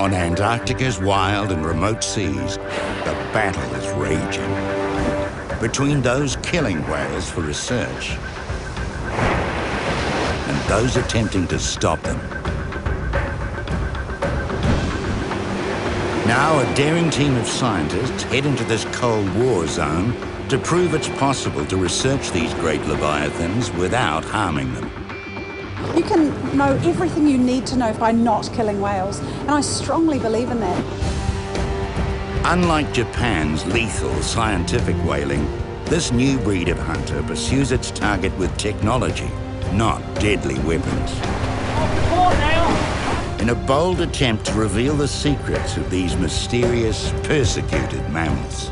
On Antarctica's wild and remote seas, the battle is raging between those killing whales for research and those attempting to stop them. Now a daring team of scientists head into this Cold War zone to prove it's possible to research these great leviathans without harming them. You can know everything you need to know by not killing whales, and I strongly believe in that. Unlike Japan's lethal scientific whaling, this new breed of hunter pursues its target with technology, not deadly weapons. In a bold attempt to reveal the secrets of these mysterious, persecuted mammals.